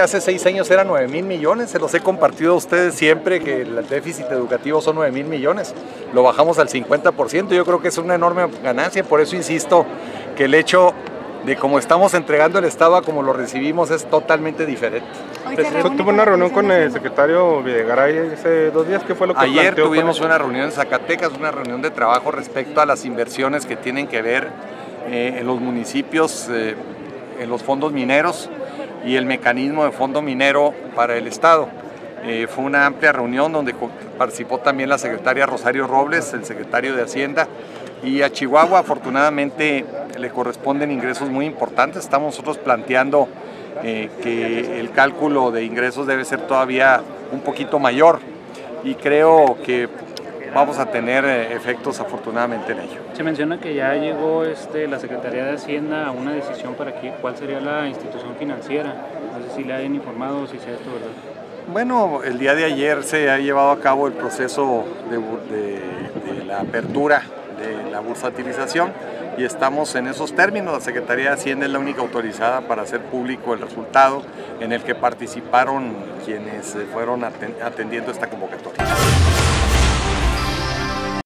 Hace seis años eran 9 mil millones, se los he compartido a ustedes siempre que el déficit educativo son 9 mil millones. Lo bajamos al 50%, yo creo que es una enorme ganancia, por eso insisto que el hecho de cómo estamos entregando el Estado a como lo recibimos es totalmente diferente. tuvo una reunión con el secretario Videgaray hace dos días, ¿qué fue lo que Ayer tuvimos una reunión en Zacatecas, una reunión de trabajo respecto a las inversiones que tienen que ver eh, en los municipios, eh, en los fondos mineros y el mecanismo de fondo minero para el Estado. Eh, fue una amplia reunión donde participó también la secretaria Rosario Robles, el secretario de Hacienda, y a Chihuahua afortunadamente le corresponden ingresos muy importantes. Estamos nosotros planteando eh, que el cálculo de ingresos debe ser todavía un poquito mayor y creo que vamos a tener eh, efectos afortunadamente en ello. Se menciona que ya llegó este, la Secretaría de Hacienda a una decisión para que, cuál sería la institución financiera. No sé si le hayan informado o si sea esto verdad. Bueno, el día de ayer se ha llevado a cabo el proceso de, de la apertura de la bursatilización y estamos en esos términos. La Secretaría de Hacienda es la única autorizada para hacer público el resultado en el que participaron quienes fueron atendiendo esta convocatoria.